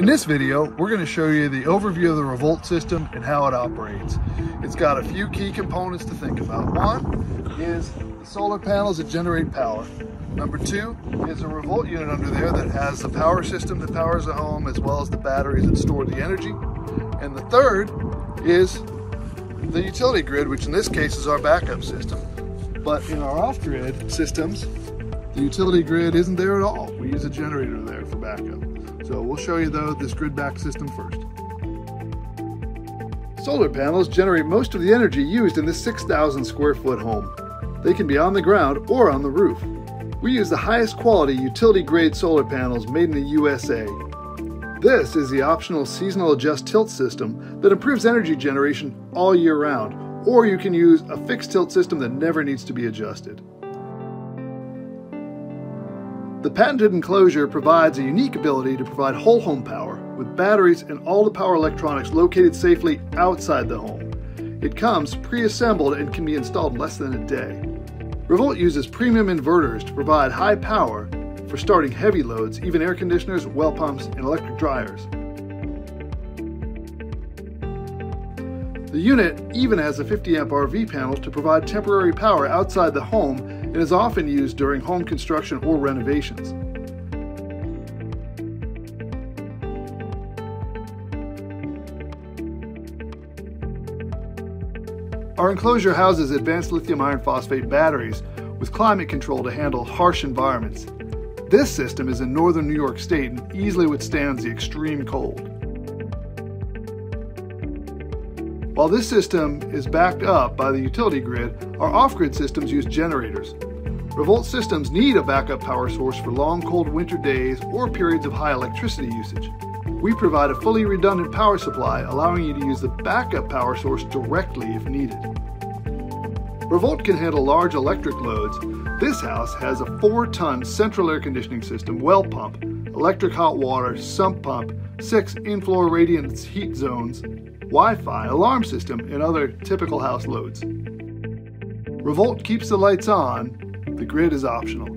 In this video, we're going to show you the overview of the RaVolt system and how it operates. It's got a few key components to think about. One is the solar panels that generate power. Number two is a RaVolt unit under there that has the power system that powers the home as well as the batteries that store the energy. And the third is the utility grid, which in this case is our backup system. But in our off-grid systems, the utility grid isn't there at all. We use a generator there for backup. So we'll show you though this grid back system first. Solar panels generate most of the energy used in this 6,000 square foot home. They can be on the ground or on the roof. We use the highest quality utility grade solar panels made in the USA. This is the optional seasonal adjust tilt system that improves energy generation all year round, or you can use a fixed tilt system that never needs to be adjusted. The patented enclosure provides a unique ability to provide whole home power with batteries and all the power electronics located safely outside the home. It comes pre-assembled and can be installed in less than a day. RaVolt uses premium inverters to provide high power for starting heavy loads, even air conditioners, well pumps, and electric dryers. The unit even has a 50 amp RV panel to provide temporary power outside the home and is often used during home construction or renovations. Our enclosure houses advanced lithium iron phosphate batteries with climate control to handle harsh environments. This system is in northern New York State and easily withstands the extreme cold. While this system is backed up by the utility grid, our off-grid systems use generators. RaVolt systems need a backup power source for long cold winter days or periods of high electricity usage. We provide a fully redundant power supply, allowing you to use the backup power source directly if needed. RaVolt can handle large electric loads. This house has a 4-ton central air conditioning system, well pump, electric hot water, sump pump, 6 in-floor radiance heat zones, Wi-Fi, alarm system, and other typical house loads. RaVolt keeps the lights on, the grid is optional.